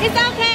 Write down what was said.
It's okay.